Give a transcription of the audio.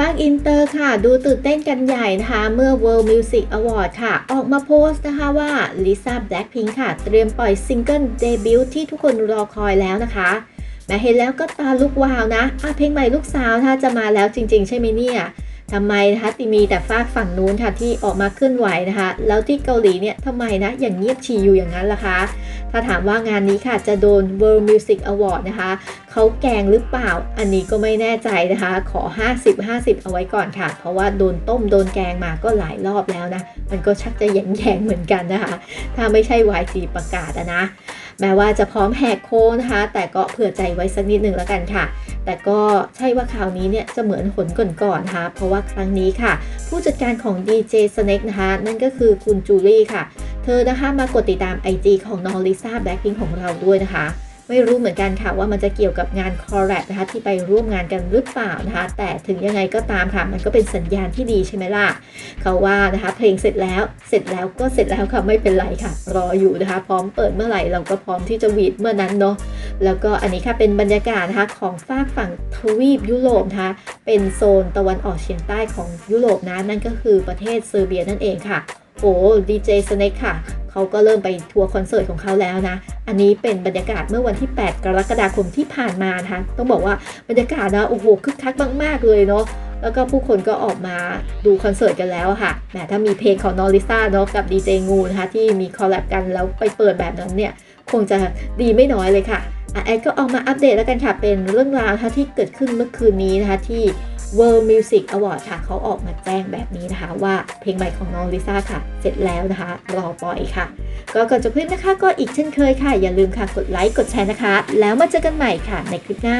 ฟากอินเตอร์ค่ะ ดูตื่นเต้นกันใหญ่นะคะ เมื่อ World Music Award ค่ะ ออกมาโพสต์นะคะว่าลิซ่าแบล็คพิงค่ะ เตรียมปล่อยซิงเกิลเดบิวต์ที่ทุกคนรอคอยแล้วนะคะแม้เห็นแล้วก็ตาลุกวาวนะอะเพลงใหม่ลูกสาวถ้าจะมาแล้วจริง ๆ ใช่ไหมเนี่ย ทำไมนะคะที่มีแต่ฟากฝั่งนู้นค่ะที่ออกมาเคลื่อนไหวนะคะ แล้วที่เกาหลีเนี่ยทำไมนะอย่างเงียบฉี่อยู่อย่างนั้นล่ะคะ ถ้าถามว่างานนี้ค่ะจะโดย World Music Award นะคะเขาแกงหรือเปล่า อันนี้ก็ไม่แน่ใจนะคะ ขอ 50-50 เอาไว้ก่อนค่ะ เพราะว่าโดนต้มโดนแกงมาก็หลายรอบแล้วนะ มันก็ชักจะแยงๆเหมือนกันนะคะ ถ้าไม่ใช่ YG ประกาศอะนะ แม้ว่าจะพร้อมแหกโค้งนะคะ แต่ก็เผื่อใจไว้สักนิดหนึ่งแล้วกันค่ะ แต่ก็ใช่ว่าคราวนี้เนี่ยจะเหมือนหนก่อนๆนะคะ เพราะว่าครั้งนี้ค่ะ ผู้จัดการของ DJ Snake นะคะ นั่นก็คือคุณจูลี่ค่ะ เธอนะคะมากดติดตาม IG ของน้องลิซ่าแบล็คพิงของเราด้วยนะคะ ไม่รู้เหมือนกันค่ะว่ามันจะเกี่ยวกับงานคอร์เรนะคะที่ไปร่วมงานกันหรือเปล่านะคะ แต่ถึงยังไงก็ตามค่ะ มันก็เป็นสัญญาณที่ดีใช่ไหมล่ะเขาว่านะคะเพลงเสร็จแล้วเสร็จแล้วก็เสร็จแล้วค่ะไม่เป็นไรค่ะ รออยู่นะคะ พร้อมเปิดเมื่อไหร่เราก็พร้อมที่จะวีดเมื่อนั้นเนาะแล้วก็อันนี้ค่ะเป็นบรรยากาศนะคะของฝากฝั่งทวีปยุโรปนะคะเป็นโซนตะวันออกเฉียงใต้ของยุโรปนะนั่นก็คือประเทศเซอร์เบียนั่นเองค่ะโอ้ดีเจสเน็กค่ะ เขาก็เริ่มไปทัวร์คอนเสิร์ตของเขาแล้วนะ อันนี้เป็นบรรยากาศเมื่อวันที่ 8 กรกฎาคมที่ผ่านมานะคะต้องบอกว่าบรรยากาศนะโอ้โหคึกคักมากๆเลยเนาะแล้วก็ผู้คนก็ออกมาดูคอนเสิร์ตกันแล้วค่ะแหมถ้ามีเพลงของน้องลิซ่าเนาะกับดีเจงูนะคะที่มี collab กันแล้วไปเปิดแบบนั้นเนี่ยคงจะดีไม่น้อยเลยค่ะแอดก็เอามาอัปเดตแล้วกันค่ะเป็นเรื่องราวที่เกิดขึ้นเมื่อคืนนี้นะคะที่ World Music Award ค่ะเขาออกมาแจ้งแบบนี้นะคะ ว่าเพลงใหม่ของน้องลิซ่าค่ะ เสร็จแล้วนะคะ รอปล่อยค่ะ ก็ก่อนจบคลิปนะคะ ก็อีกเช่นเคยค่ะ อย่าลืมค่ะกดไลค์กดแชร์นะคะ แล้วมาเจอกันใหม่ค่ะในคลิปหน้า